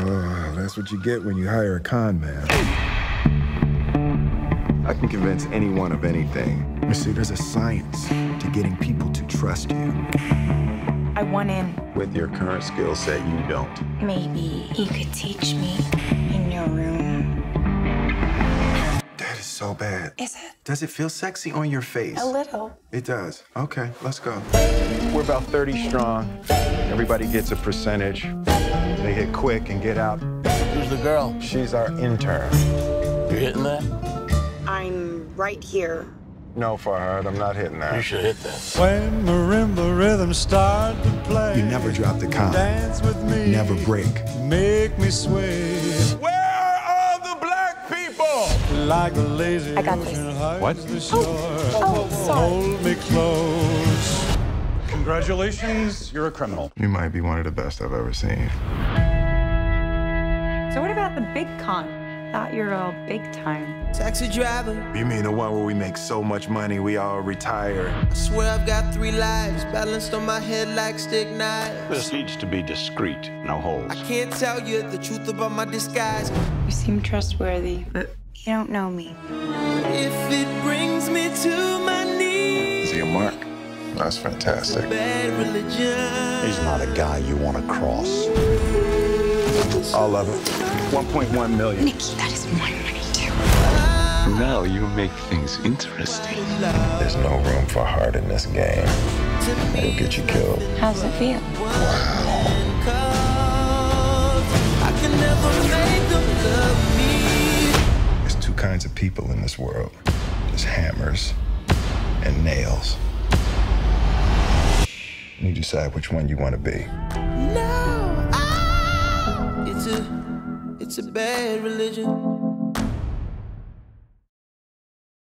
Oh, what you get when you hire a con man. I can convince anyone of anything. You see, there's a science to getting people to trust you. I want in. With your current skill set, you don't. Maybe you could teach me in your room. That is so bad. Is it? Does it feel sexy on your face? A little. It does. Okay, let's go. We're about 30 strong. Everybody gets a percentage. They hit quick and get out. Who's the girl? She's our intern. You hitting that? I'm right here. No, Farhad, I'm not hitting that. You should hit that. When marimba rhythms start to play, You never drop the con. dance with me, Never break. make me sway Where are the black people? like a lazy I got this. ocean hugs What? the oh, shore. Oh, sorry. Hold me close. Congratulations, you're a criminal. You might be one of the best I've ever seen. So what about the big con? Thought you're all uh, big time. Taxi driver, You mean the one where we make so much money we all retire? I swear I've got three lives balanced on my head like stick knives. This needs to be discreet, no holes. I can't tell you the truth about my disguise. You seem trustworthy, but you don't know me. If it brings me to my knees, Is he a mark? That's fantastic. He's not a guy you want to cross. All love it. 1.1 million. Nicky, that is my money too. Now you make things interesting. There's no room for heart in this game. It'll get you killed. How's it feel? I can never make them love me. There's two kinds of people in this world. There's hammers and nails. Decide which one you want to be. No, ah, it's a, it's a bad religion.